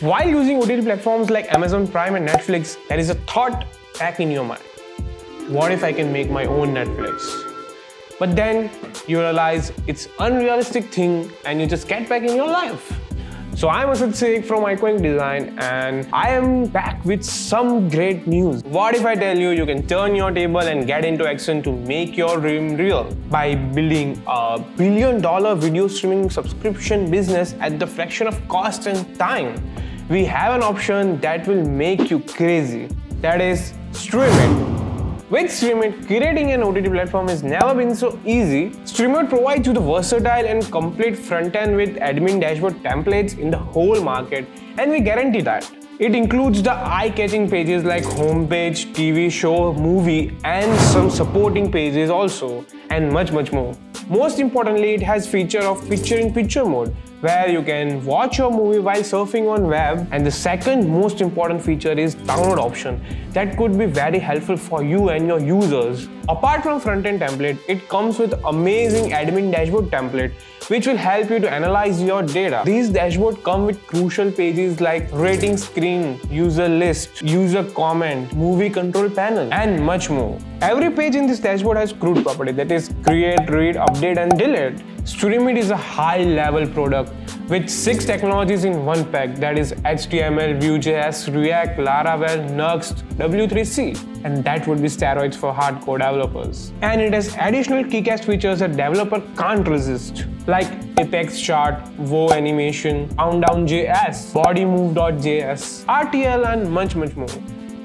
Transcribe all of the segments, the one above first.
While using OTT platforms like Amazon Prime and Netflix, there is a thought back in your mind. What if I can make my own Netflix? But then you realize it's unrealistic thing and you just get back in your life. So I'm Asad Sheikh from Iqonic Design and I am back with some great news. What if I tell you you can turn your table and get into action to make your dream real by building a billion dollar video streaming subscription business at the fraction of cost and time? We have an option that will make you crazy. That is Streamit. With Streamit, creating an OTT platform has never been so easy. Streamit provides you the versatile and complete front end with admin dashboard templates in the whole market, and we guarantee that. It includes the eye-catching pages like homepage, TV show, movie, and some supporting pages also, and much much more. Most importantly, it has feature of picture-in-picture mode, where you can watch your movie while surfing on web. And the second most important feature is download option. That could be very helpful for you and your users. Apart from front-end template it comes with amazing admin dashboard template which will help you to analyze your data. These dashboards come with crucial pages like rating screen user list user comment movie control panel and much more. Every page in this dashboard has CRUD property that is create read update and delete. Streamit is a high-level product with six technologies in one pack that is HTML, Vue.js, React, Laravel, Nuxt, W3C and that would be steroids for hardcore developers. And it has additional keycast features that developer can't resist like Apex chart, Voe animation, Countdown.js, BodyMove.js, RTL and much much more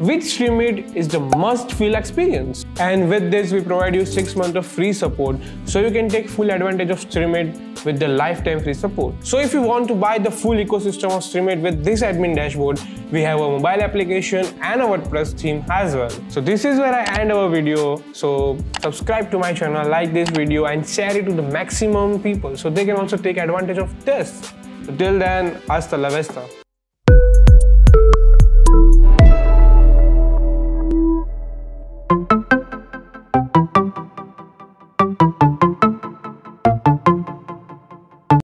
with Streamit is the must-feel experience. And with this, we provide you 6 months of free support so you can take full advantage of Streamit with the lifetime free support. So if you want to buy the full ecosystem of Streamit with this admin dashboard, we have a mobile application and a WordPress theme as well. So this is where I end our video. So subscribe to my channel, like this video and share it to the maximum people so they can also take advantage of this. Till then, hasta la vista.